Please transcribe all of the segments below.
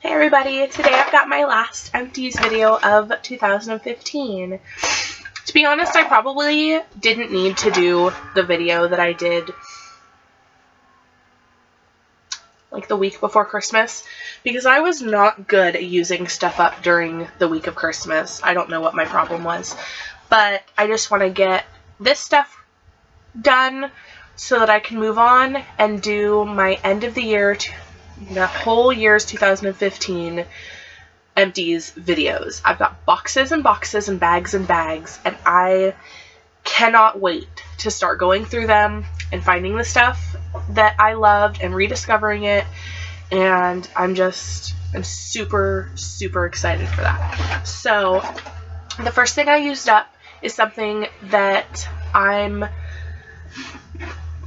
Hey everybody, today I've got my last empties video of 2015. To be honest, I probably didn't need to do the video that I did like the week before Christmas because I was not good at using stuff up during the week of Christmas. I don't know what my problem was, but I just want to get this stuff done so that I can move on and do my end of the year the whole year's 2015 empties videos. I've got boxes and boxes and bags and bags, and I cannot wait to start going through them and finding the stuff that I loved and rediscovering it. And I'm just, I'm super, super excited for that. So, the first thing I used up is something that I'm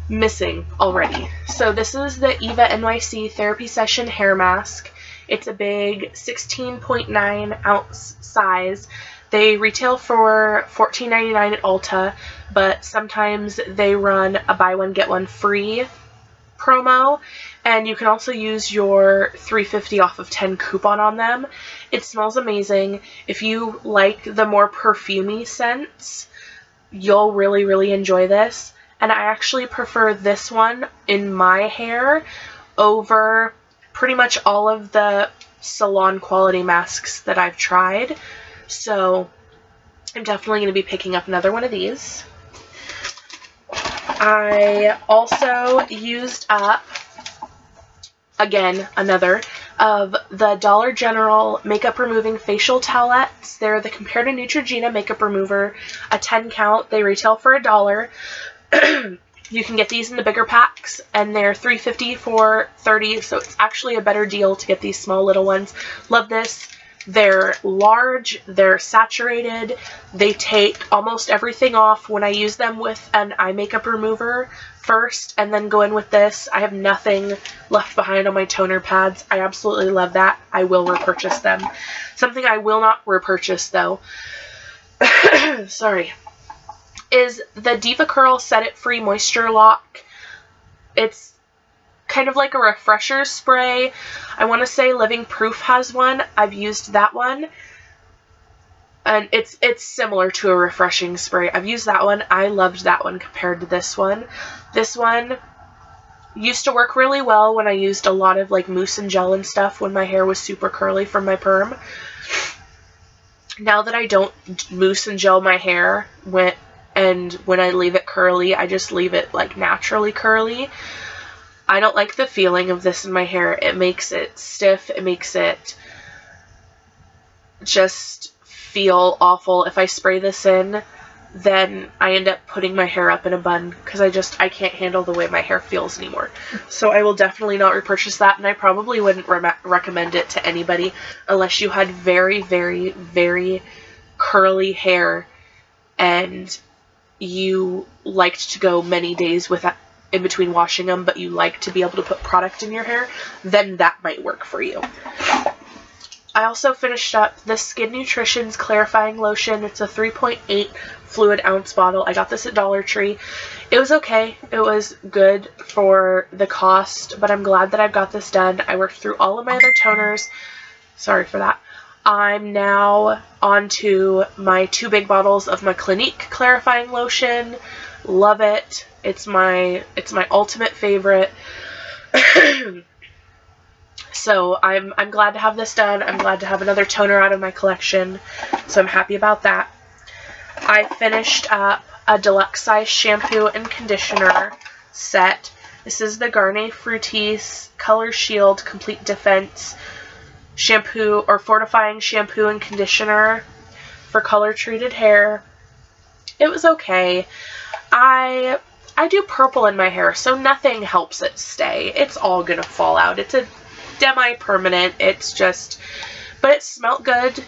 missing already. So this is the Eva NYC Therapy Session Hair Mask. It's a big 16.9 ounce size. They retail for $14.99 at Ulta, but sometimes they run a buy one get one free promo and you can also use your 350 off of 10 coupon on them. It smells amazing. If you like the more perfumey scents, you'll really really enjoy this and I actually prefer this one in my hair over pretty much all of the salon quality masks that I've tried. So I'm definitely going to be picking up another one of these. I also used up, again, another, of the Dollar General Makeup Removing Facial Towelettes. They're the Compared to Neutrogena Makeup Remover, a 10 count. They retail for a dollar. you can get these in the bigger packs and they're 350 for 30 so it's actually a better deal to get these small little ones. Love this. They're large they're saturated they take almost everything off. When i use them with an eye makeup remover first and then go in with this i have nothing left behind on my toner pads. I absolutely love that. I will repurchase them. Something i will not repurchase though. Sorry is the DevaCurl Set It Free Moisture Lock. It's kind of like a refresher spray. I want to say Living Proof has one. I've used that one. And it's it's similar to a refreshing spray. I've used that one. I loved that one compared to this one. This one used to work really well when I used a lot of like mousse and gel and stuff when my hair was super curly from my perm. Now that I don't mousse and gel my hair when and when I leave it curly, I just leave it like naturally curly. I don't like the feeling of this in my hair. It makes it stiff. It makes it just feel awful. If I spray this in, then I end up putting my hair up in a bun because I just I can't handle the way my hair feels anymore. So I will definitely not repurchase that, and I probably wouldn't re recommend it to anybody unless you had very, very, very curly hair and you liked to go many days without in between washing them, but you like to be able to put product in your hair, then that might work for you. I also finished up the Skin Nutrition's Clarifying Lotion. It's a 3.8 fluid ounce bottle. I got this at Dollar Tree. It was okay. It was good for the cost, but I'm glad that I've got this done. I worked through all of my other toners. Sorry for that. I'm now on to my two big bottles of my Clinique clarifying lotion. Love it. It's my it's my ultimate favorite. so I'm I'm glad to have this done. I'm glad to have another toner out of my collection. So I'm happy about that. I finished up a deluxe size shampoo and conditioner set. This is the Garnier Fructis Color Shield Complete Defense shampoo or fortifying shampoo and conditioner for color treated hair. It was okay. I I do purple in my hair, so nothing helps it stay. It's all gonna fall out. It's a demi-permanent. It's just, but it smelled good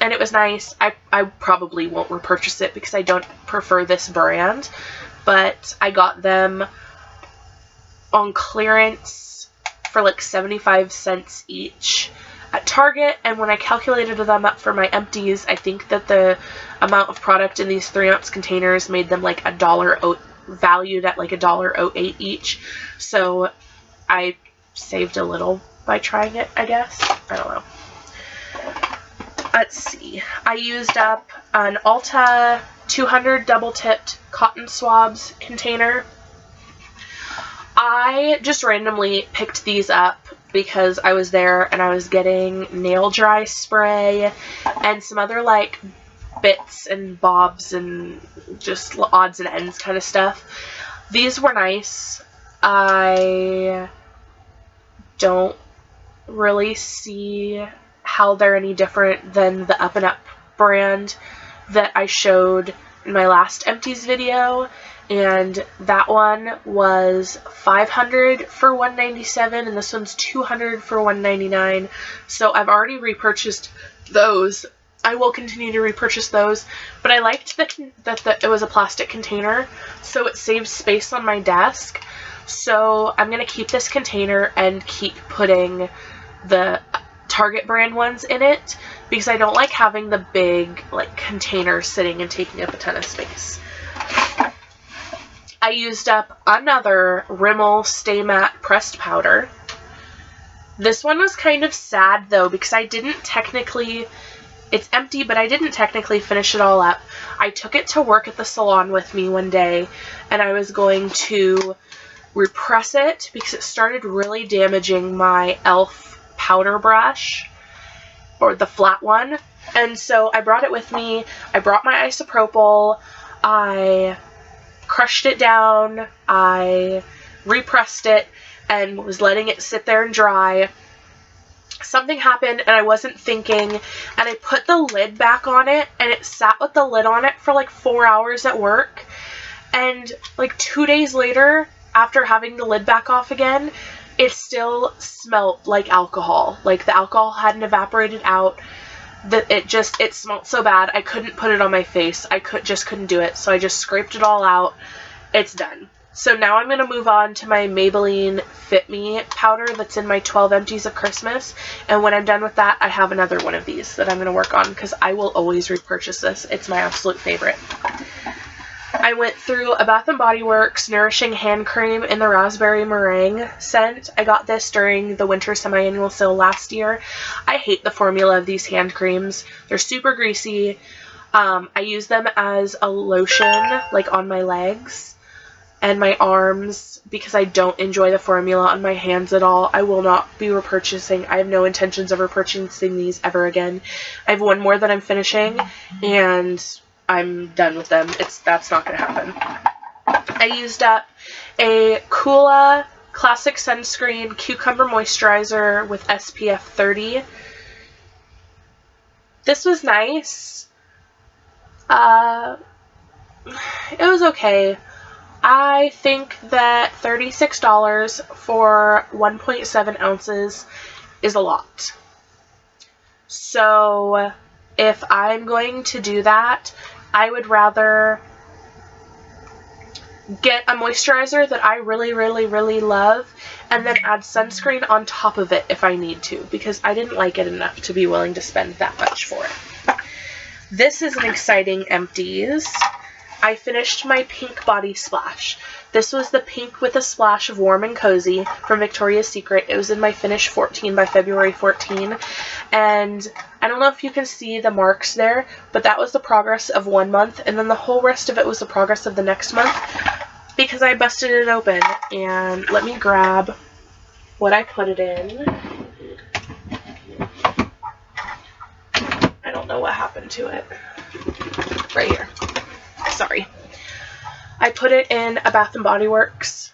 and it was nice. I, I probably won't repurchase it because I don't prefer this brand, but I got them on clearance for like 75 cents each at Target, and when I calculated them up for my empties, I think that the amount of product in these 3 ounce containers made them like a dollar valued at like a dollar oh eight each. So I saved a little by trying it, I guess. I don't know. Let's see. I used up an Ulta 200 double tipped cotton swabs container. I just randomly picked these up because I was there and I was getting nail dry spray and some other like bits and bobs and just odds and ends kind of stuff. These were nice. I don't really see how they're any different than the Up and Up brand that I showed in my last empties video and that one was 500 for 197 and this one's 200 for 199 so I've already repurchased those. I will continue to repurchase those but I liked that that the, it was a plastic container so it saves space on my desk. So I'm gonna keep this container and keep putting the Target brand ones in it because I don't like having the big like container sitting and taking up a ton of space. I used up another Rimmel Stay Matte pressed powder. This one was kind of sad though because I didn't technically, it's empty but I didn't technically finish it all up. I took it to work at the salon with me one day and I was going to repress it because it started really damaging my e.l.f. powder brush or the flat one. And so I brought it with me. I brought my isopropyl. I crushed it down. I repressed it and was letting it sit there and dry. Something happened and I wasn't thinking and I put the lid back on it and it sat with the lid on it for like four hours at work. And like two days later, after having the lid back off again, it still smelled like alcohol. Like the alcohol hadn't evaporated out. That it just it smelled so bad. I couldn't put it on my face. I could just couldn't do it. So I just scraped it all out. It's done. So now I'm going to move on to my Maybelline Fit Me powder that's in my 12 empties of Christmas. And when I'm done with that, I have another one of these that I'm going to work on because I will always repurchase this. It's my absolute favorite. I went through a Bath & Body Works Nourishing Hand Cream in the Raspberry Meringue scent. I got this during the winter semi-annual sale last year. I hate the formula of these hand creams. They're super greasy. Um, I use them as a lotion, like on my legs and my arms because I don't enjoy the formula on my hands at all. I will not be repurchasing. I have no intentions of repurchasing these ever again. I have one more that I'm finishing and I'm done with them. It's That's not going to happen. I used up a Coola Classic Sunscreen Cucumber Moisturizer with SPF 30. This was nice. Uh, it was okay. I think that $36 for 1.7 ounces is a lot. So if I'm going to do that, I would rather get a moisturizer that I really, really, really love and then add sunscreen on top of it if I need to because I didn't like it enough to be willing to spend that much for it. This is an exciting empties. I finished my pink body splash. This was the pink with a splash of warm and cozy from Victoria's Secret. It was in my finish 14 by February 14. And I don't know if you can see the marks there, but that was the progress of one month. And then the whole rest of it was the progress of the next month because I busted it open. And let me grab what I put it in. I don't know what happened to it. Right here sorry. I put it in a Bath & Body Works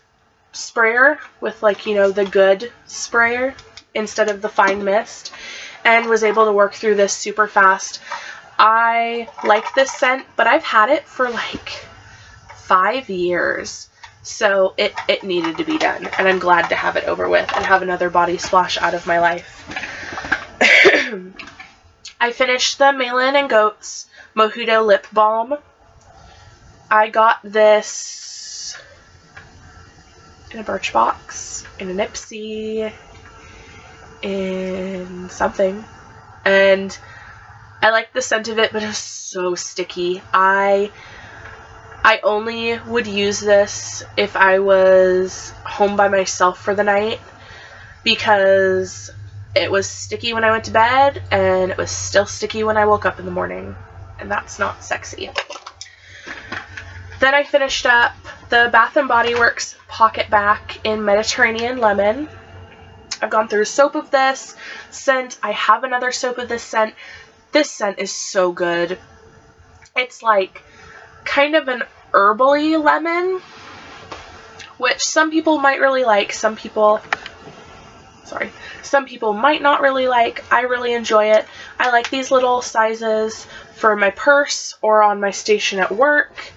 sprayer with like, you know, the good sprayer instead of the fine mist and was able to work through this super fast. I like this scent, but I've had it for like five years. So it, it needed to be done, and I'm glad to have it over with and have another body splash out of my life. I finished the Malin & Goetz Mojito Lip Balm I got this in a Birchbox, in an Ipsy, in something. And I like the scent of it, but it's so sticky. I I only would use this if I was home by myself for the night. because it was sticky when I went to bed and it was still sticky when I woke up in the morning. And that's not sexy. Then I finished up the Bath & Body Works PocketBac in Mediterranean Lemon. I've gone through soap of this scent. I have another soap of this scent. This scent is so good. It's like kind of an herbally lemon, which some people might really like. Some people, sorry, some people might not really like. I really enjoy it. I like these little sizes for my purse or on my station at work.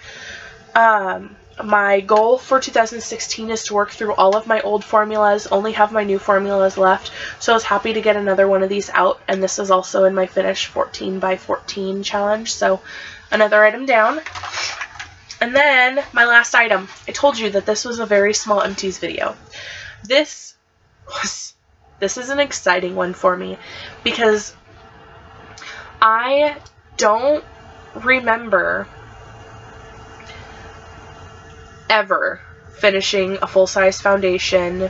Um, my goal for 2016 is to work through all of my old formulas, only have my new formulas left, so I was happy to get another one of these out, and this is also in my finish 14 by 14 challenge, so another item down. And then, my last item. I told you that this was a very small empties video. This was, this is an exciting one for me, because I don't remember ever finishing a full size foundation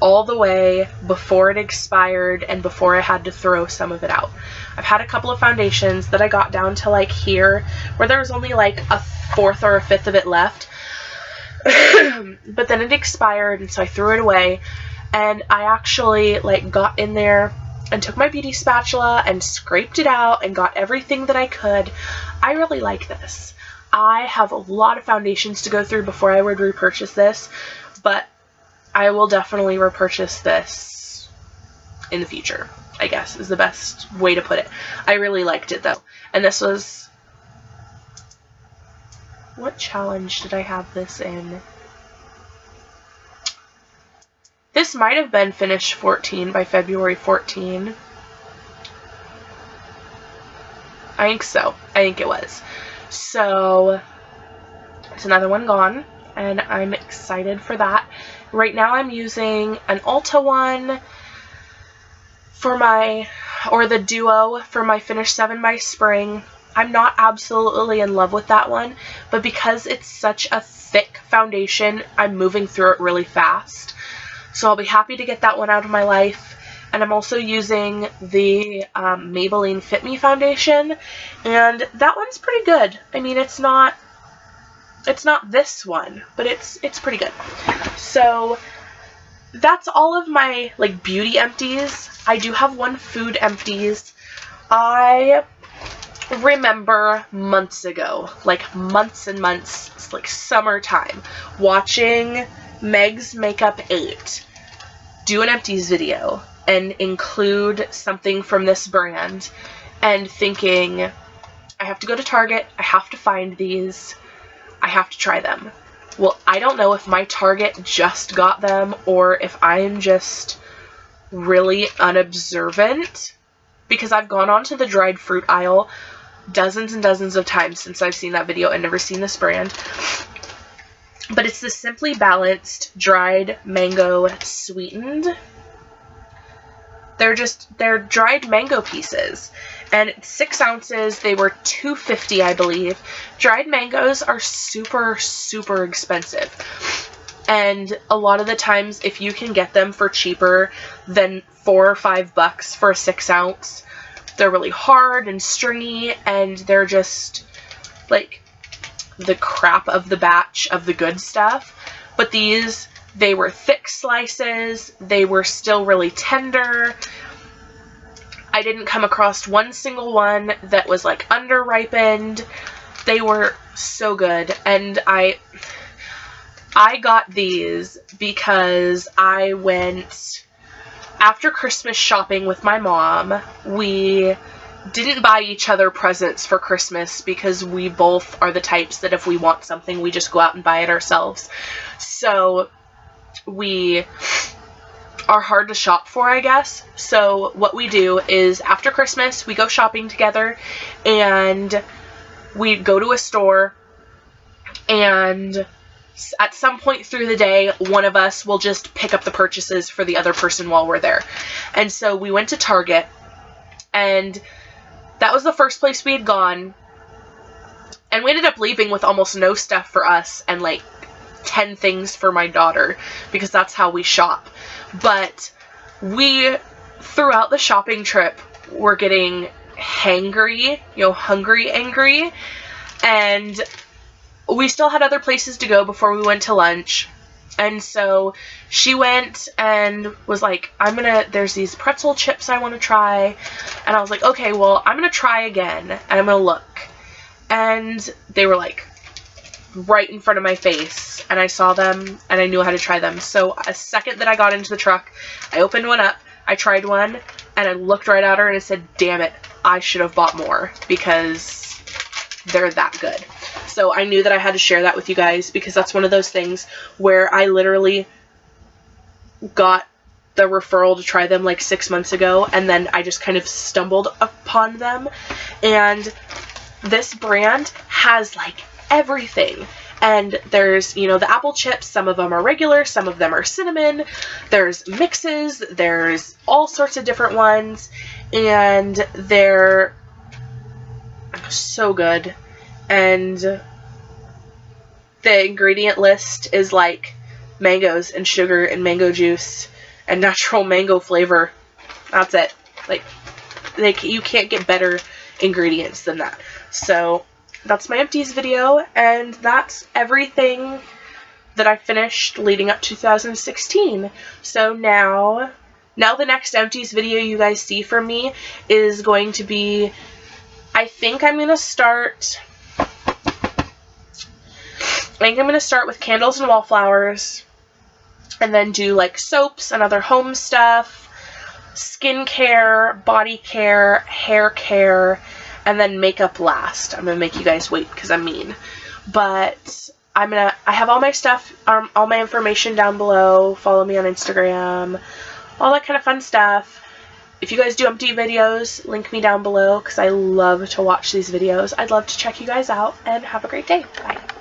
all the way before it expired and before I had to throw some of it out. I've had a couple of foundations that I got down to like here where there was only like a fourth or a fifth of it left. but then it expired and so I threw it away and I actually like got in there and took my beauty spatula and scraped it out and got everything that I could. I really like this. I have a lot of foundations to go through before I would repurchase this, but I will definitely repurchase this in the future, I guess, is the best way to put it. I really liked it, though. And this was... What challenge did I have this in? This might have been finished 14 by February 14. I think so. I think it was. So it's another one gone and I'm excited for that. Right now I'm using an Ulta one for my, or the Duo for my Finish 7 by Spring. I'm not absolutely in love with that one, but because it's such a thick foundation, I'm moving through it really fast. So I'll be happy to get that one out of my life. And I'm also using the um, Maybelline Fit Me foundation, and that one's pretty good. I mean, it's not it's not this one, but it's it's pretty good. So that's all of my like beauty empties. I do have one food empties. I remember months ago, like months and months, it's like summertime, watching Meg's Makeup 8 do an empties video and include something from this brand and thinking, I have to go to Target, I have to find these, I have to try them. Well, I don't know if my Target just got them or if I'm just really unobservant because I've gone onto the dried fruit aisle dozens and dozens of times since I've seen that video and never seen this brand. But it's the Simply Balanced Dried Mango Sweetened they're just they're dried mango pieces, and six ounces. They were two fifty, I believe. Dried mangoes are super super expensive, and a lot of the times, if you can get them for cheaper than four or five bucks for a six ounce, they're really hard and stringy, and they're just like the crap of the batch of the good stuff. But these they were thick slices. They were still really tender. I didn't come across one single one that was like under ripened. They were so good. And I I got these because I went after Christmas shopping with my mom. We didn't buy each other presents for Christmas because we both are the types that if we want something, we just go out and buy it ourselves. So we are hard to shop for, I guess. So what we do is after Christmas, we go shopping together and we go to a store and at some point through the day, one of us will just pick up the purchases for the other person while we're there. And so we went to Target and that was the first place we had gone. And we ended up leaving with almost no stuff for us and like 10 things for my daughter because that's how we shop. But we, throughout the shopping trip, were getting hangry, you know, hungry, angry. And we still had other places to go before we went to lunch. And so she went and was like, I'm gonna, there's these pretzel chips I wanna try. And I was like, okay, well, I'm gonna try again and I'm gonna look. And they were like right in front of my face. And I saw them and I knew how to try them. So a second that I got into the truck, I opened one up, I tried one, and I looked right at her and I said, damn it, I should have bought more because they're that good. So I knew that I had to share that with you guys because that's one of those things where I literally got the referral to try them like six months ago and then I just kind of stumbled upon them. And this brand has like everything. And there's, you know, the apple chips, some of them are regular, some of them are cinnamon. There's mixes, there's all sorts of different ones. And they're so good. And the ingredient list is like mangoes and sugar and mango juice and natural mango flavor. That's it. Like, like you can't get better ingredients than that. So that's my empties video, and that's everything that I finished leading up to 2016. So now, now the next empties video you guys see from me is going to be, I think I'm going to start I think I'm going to start with candles and wallflowers and then do like soaps and other home stuff, skincare, body care, hair care, and then makeup last. I'm to make you guys wait because I'm mean. But I'm to, I have all my stuff, um, all my information down below. Follow me on Instagram, all that kind of fun stuff. If you guys do empty videos, link me down below because I love to watch these videos. I'd love to check you guys out and have a great day. Bye.